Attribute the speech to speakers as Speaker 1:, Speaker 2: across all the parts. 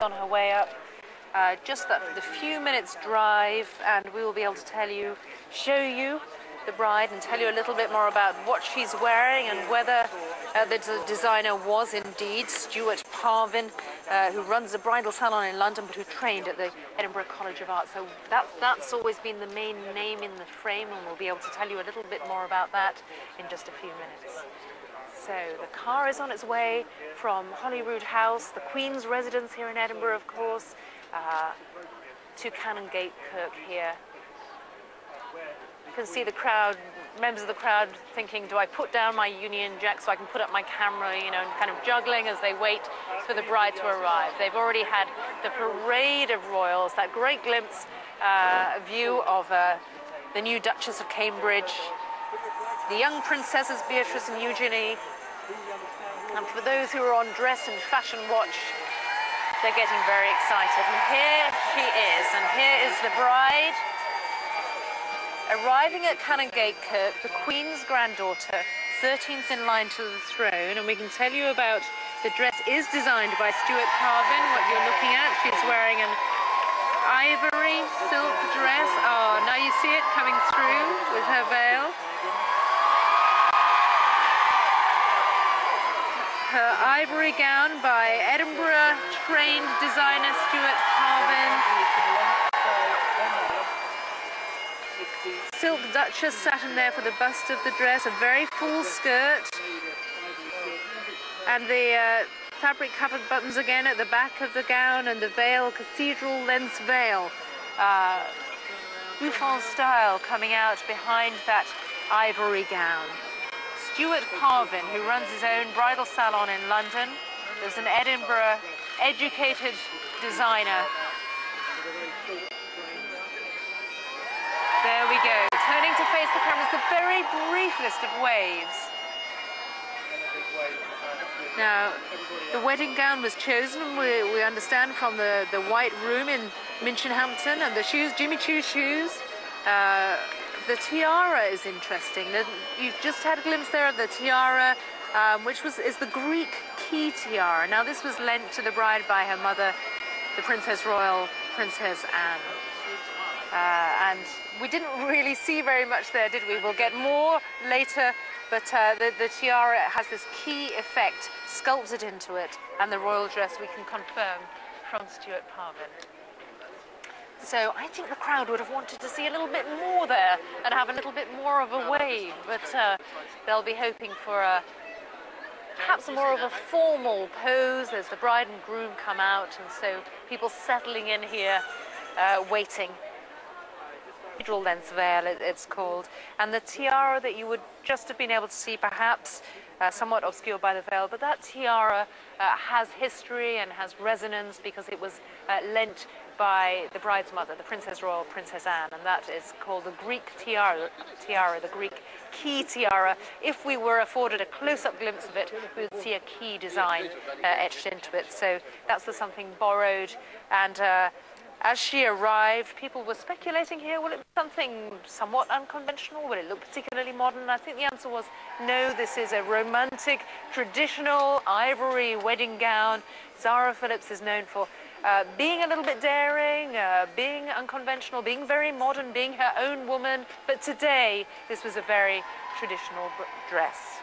Speaker 1: on her way up. Uh, just the few minutes drive, and we will be able to tell you, show you the bride, and tell you a little bit more about what she's wearing and whether uh, the designer was indeed Stuart Parvin, uh, who runs a bridal salon in London, but who trained at the Edinburgh College of Art. So that, that's always been the main name in the frame, and we'll be able to tell you a little bit more about that in just a few minutes. So the car is on its way from Holyrood House, the Queen's residence here in Edinburgh, of course, uh, to Canongate Kirk here. You can see the crowd, members of the crowd thinking, do I put down my Union Jack so I can put up my camera, you know, and kind of juggling as they wait for the bride to arrive. They've already had the parade of royals, that great glimpse uh, view of uh, the new Duchess of Cambridge, the young princesses Beatrice and Eugenie, and for those who are on dress and fashion watch, they're getting very excited. And here she is, and here is the bride. Arriving at Canongate Kirk, the Queen's granddaughter, 13th in line to the throne, and we can tell you about the dress is designed by Stuart Parvin, what you're looking at. She's wearing an ivory silk dress. Oh, now you see it coming through with her veil. Her ivory gown by Edinburgh trained designer Stuart Parvin. Silk Duchess satin there for the bust of the dress, a very full skirt. And the uh, fabric covered buttons again at the back of the gown and the veil, cathedral length veil. Uh, bouffant style coming out behind that ivory gown. Stuart Parvin, who runs his own bridal salon in London, is an Edinburgh educated designer. There we go. Turning to face the cameras, the very briefest of waves. Now, the wedding gown was chosen, we, we understand, from the, the White Room in Minchinhampton, and the shoes, Jimmy Choo shoes. Uh, the tiara is interesting. You've just had a glimpse there of the tiara, um, which was is the Greek key tiara. Now, this was lent to the bride by her mother, the Princess Royal, Princess Anne. Uh, and we didn't really see very much there, did we? We'll get more later, but uh, the, the tiara has this key effect sculpted into it, and the royal dress we can confirm from Stuart Parvin. So I think the crowd would have wanted to see a little bit more there and have a little bit more of a wave, but uh, they'll be hoping for a perhaps more of a formal pose. as the bride and groom come out, and so people settling in here, uh, waiting cathedral length veil, it's called, and the tiara that you would just have been able to see, perhaps uh, somewhat obscured by the veil, but that tiara uh, has history and has resonance because it was uh, lent by the bride's mother, the Princess Royal, Princess Anne, and that is called the Greek tiara, tiara, the Greek key tiara. If we were afforded a close-up glimpse of it, we would see a key design uh, etched into it. So that's the something borrowed and. Uh, as she arrived, people were speculating here, will it be something somewhat unconventional? Will it look particularly modern? I think the answer was no, this is a romantic, traditional ivory wedding gown. Zara Phillips is known for uh, being a little bit daring, uh, being unconventional, being very modern, being her own woman. But today, this was a very traditional dress.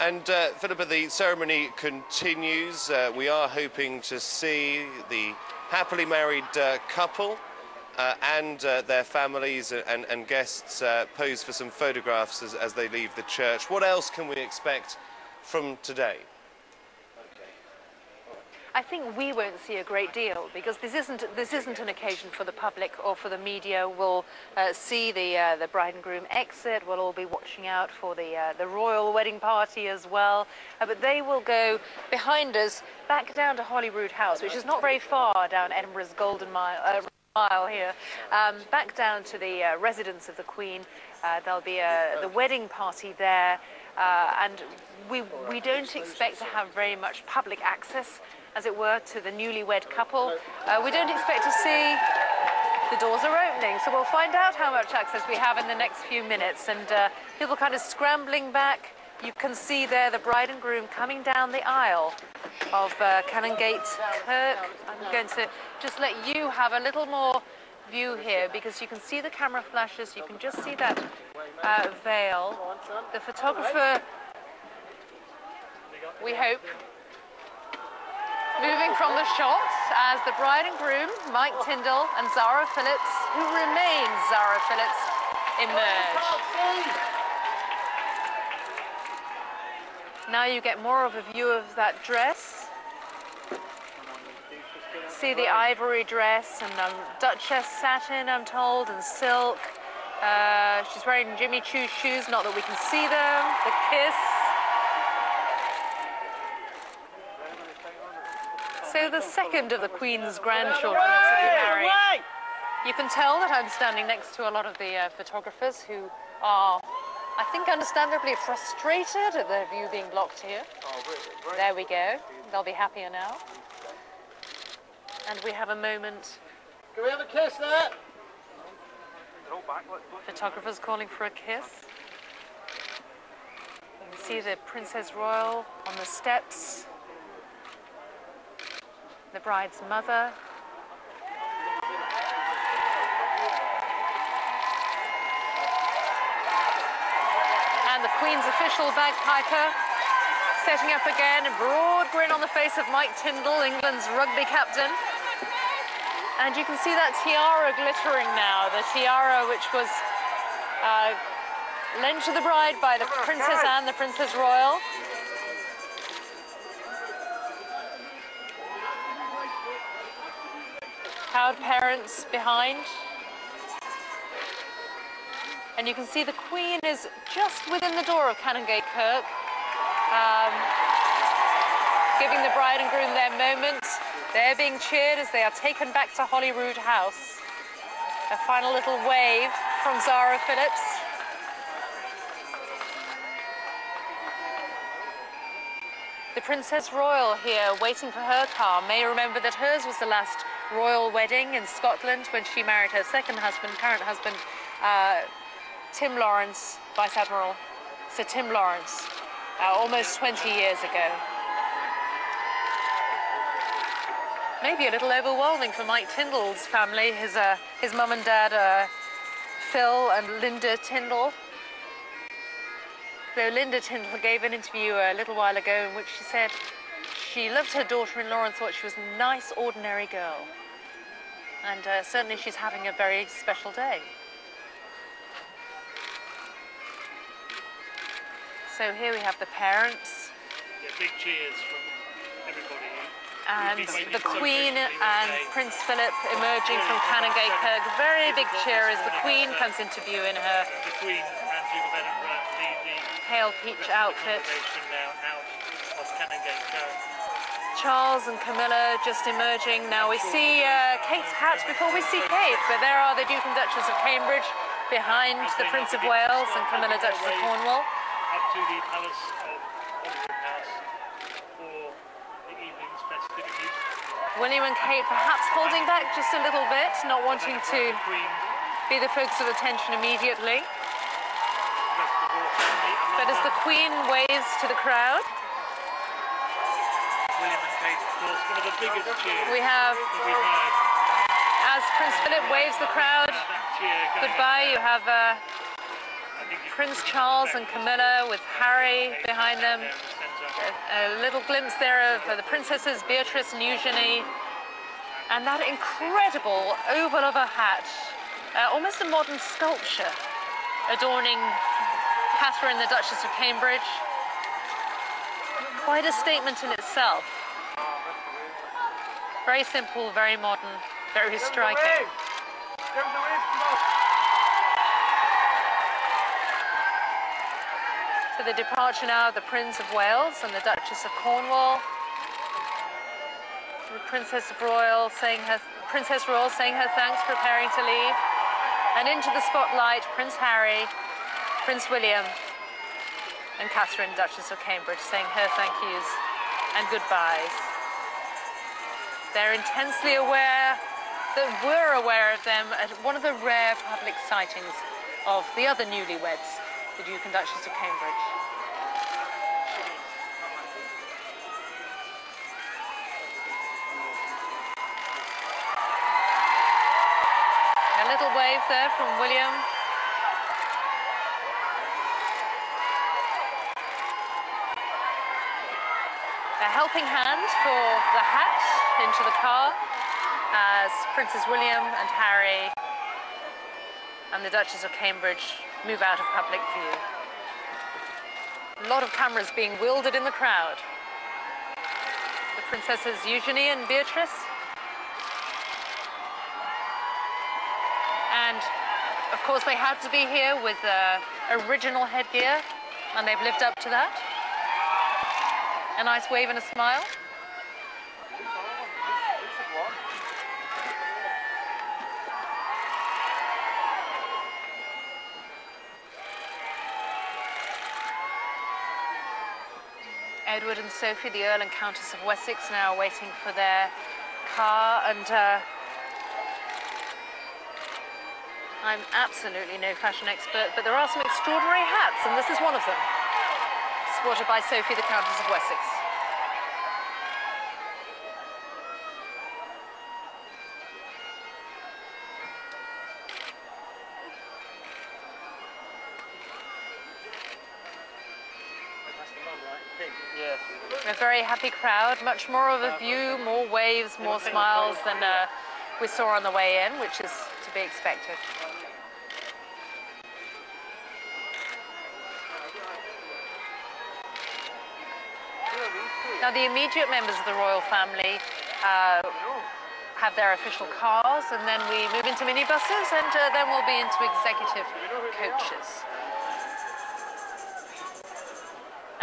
Speaker 2: And uh, Philippa, the ceremony continues. Uh, we are hoping to see the happily married uh, couple uh, and uh, their families and, and guests uh, pose for some photographs as, as they leave the church. What else can we expect from today?
Speaker 1: I think we won't see a great deal because this isn't this isn't an occasion for the public or for the media. We'll uh, see the uh, the bride and groom exit. We'll all be watching out for the uh, the royal wedding party as well. Uh, but they will go behind us back down to Holyrood House, which is not very far down Edinburgh's Golden Mile. Uh, mile here, um, back down to the uh, residence of the Queen. Uh, there'll be a, the wedding party there, uh, and we, we don't expect to have very much public access, as it were, to the newlywed couple. Uh, we don't expect to see the doors are opening, so we'll find out how much access we have in the next few minutes. And uh, people kind of scrambling back. You can see there the bride and groom coming down the aisle. of uh, Canongate Kirk. I'm going to just let you have a little more view here because you can see the camera flashes, you can just see that uh, veil. The photographer, we hope, moving from the shot as the bride and groom, Mike Tindall and Zara Phillips, who remains Zara Phillips, emerge. Now you get more of a view of that dress. See the ivory dress and Duchess satin, I'm told, and silk. Uh, she's wearing Jimmy Choo shoes, not that we can see them. The kiss. So the second of the Queen's grandchildren to be married. You can tell that I'm standing next to a lot of the uh, photographers who are, I think, understandably frustrated at their view being blocked here. There we go. They'll be happier now. And we have a moment.
Speaker 3: Can we have a kiss there?
Speaker 1: Photographers calling for a kiss. You can see the Princess Royal on the steps. The bride's mother. And the Queen's official bagpiper setting up again, a broad grin on the face of Mike Tindall, England's rugby captain. And you can see that tiara glittering now, the tiara which was uh, lent to the bride by the Princess Anne, the Princess Royal. Proud parents behind. And you can see the Queen is just within the door of Canongate Kirk, um, giving the bride and groom their moment. They're being cheered as they are taken back to Holyrood House. A final little wave from Zara Phillips. The Princess Royal here waiting for her car may remember that hers was the last royal wedding in Scotland when she married her second husband, current husband, uh, Tim Lawrence, Vice Admiral Sir Tim Lawrence, uh, almost 20 years ago. Maybe a little overwhelming for Mike Tindall's family, his, uh, his mum and dad, uh, Phil and Linda Tindall. Though Linda Tindall gave an interview a little while ago in which she said she loved her daughter-in-law and thought she was a nice, ordinary girl. And uh, certainly she's having a very special day. So here we have the parents
Speaker 3: Yeah, big cheers from everybody.
Speaker 1: and the Queen and. Prince Philip emerging from Canongate Kirk. Very big cheer as the Queen comes into view in her
Speaker 3: The Queen and Duke of Edinburgh lead the
Speaker 1: pale peach outfit.
Speaker 3: congregation now out of Canongate
Speaker 1: Charles and Camilla just emerging. Now we see uh, Kate's hat before we see Kate, but there are the Duke and Duchess of Cambridge behind the Prince of Wales and Camilla Duchess of Cornwall.
Speaker 3: Up to the Palace of Holyrood House for the evening's festivities.
Speaker 1: William and Kate perhaps holding back just a little bit, not wanting to be the focus of attention immediately.
Speaker 3: the rest of the royal family, and
Speaker 1: But as the Queen waves to the crowd,
Speaker 3: William and Kate, of course, one of the biggest cheers
Speaker 1: we have,
Speaker 3: that we've heard.
Speaker 1: as Prince Philip waves the crowd
Speaker 3: that cheer going
Speaker 1: goodbye, you have uh, Prince Charles and Camilla with Harry behind them. A, a little glimpse there of the princesses Beatrice and Eugenie. And that incredible oval of a hat, uh, almost a modern sculpture, adorning Catherine, the Duchess of Cambridge. Quite a statement in itself. Very simple, very modern, very striking. To the departure now of the Prince of Wales and the Duchess of Cornwall. The Princess Royal saying her Princess Royal saying her thanks, preparing to leave. And into the spotlight, Prince Harry, Prince William, and Catherine, Duchess of Cambridge, saying her thank yous and goodbyes. They're intensely aware that we're aware of them at one of the rare public sightings of the other newlyweds, the Duke and Duchess of Cambridge. A little wave there from William. A helping hand for the hat into the car as Princess William and Harry and the Duchess of Cambridge move out of public view. A lot of cameras being wielded in the crowd. The Princesses Eugenie and Beatrice. And of course, they had to be here with uh, original headgear, and they've lived up to that. A nice wave and a smile. Edward and Sophie, the Earl and Countess of Wessex, now waiting for their car. And uh, I'm absolutely no fashion expert, but there are some extraordinary hats, and this is one of them. Sported by Sophie, the Countess of Wessex. A very happy crowd, much more of a view, more waves, more smiles than uh, we saw on the way in, which is to be expected. Now, the immediate members of the royal family uh, have their official cars, and then we move into minibuses, and uh, then we'll be into executive coaches.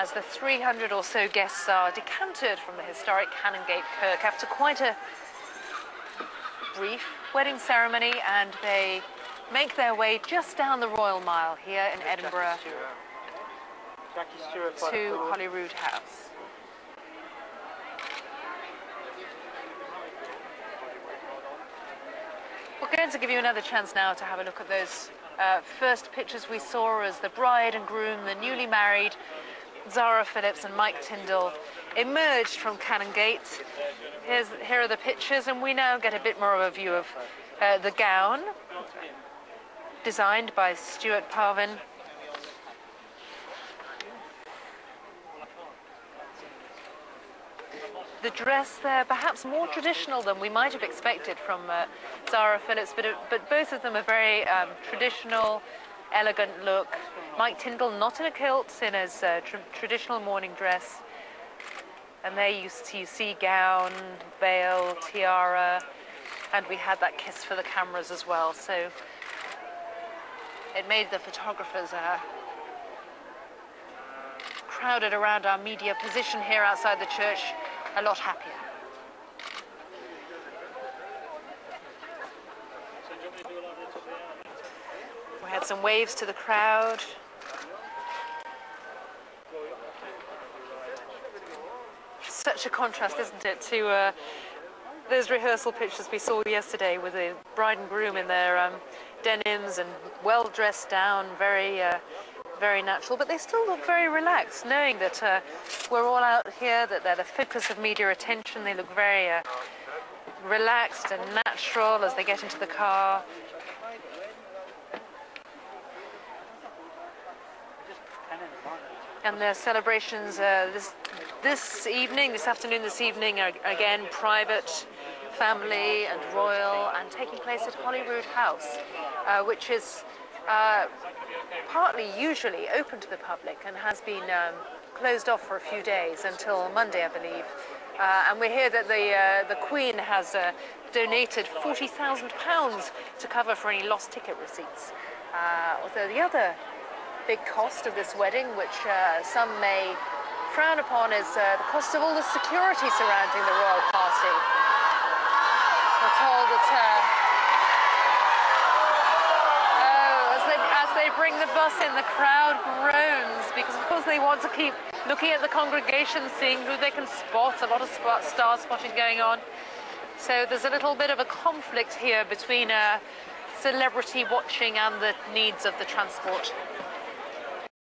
Speaker 1: As the 300 or so guests are decanted from the historic Canongate Kirk after quite a brief wedding ceremony, and they make their way just down the Royal Mile here in Edinburgh
Speaker 3: Jackie Stewart by the
Speaker 1: to. Holyrood House. We're going to give you another chance now to have a look at those uh, first pictures we saw as the bride and groom, the newly married Zara Phillips and Mike Tindall, emerged from Canongate. Here's, here are the pictures, and we now get a bit more of a view of uh, the gown, designed by Stuart Parvin. the dress there, perhaps more traditional than we might have expected from uh, Zara Phillips, but, it, but both of them are very um, traditional, elegant look. Mike Tindall not in a kilt, in his uh, tr- traditional morning dress. And there you you see gown, veil, tiara, and we had that kiss for the cameras as well. So it made the photographers uh, crowded around our media position here outside the church a lot happier. We had some waves to the crowd. Such a contrast, isn't it, to uh, those rehearsal pictures we saw yesterday with the bride and groom in their um, denims and well dressed down, very, uh, very natural. But they still look very relaxed, knowing that uh, we're all out here, that they're the focus of media attention. They look very uh, relaxed and natural as they get into the car. And their celebrations uh, this this evening, this afternoon, this evening are again private, family, and royal, and taking place at Holyrood House, uh, which is uh, partly usually open to the public and has been um, closed off for a few days until Monday, I believe. Uh, and we hear that the uh, the Queen has uh, donated forty thousand pounds to cover for any lost ticket receipts. Uh, although the other big cost of this wedding, which uh, some may frown upon, is uh, the cost of all the security surrounding the royal party. We're told that. Oh, as they, as they bring the bus in, the crowd groans because, of course, they want to keep looking at the congregation, seeing who they can spot. A lot of spot, star spotting going on. So there's a little bit of a conflict here between uh, celebrity watching and the needs of the transport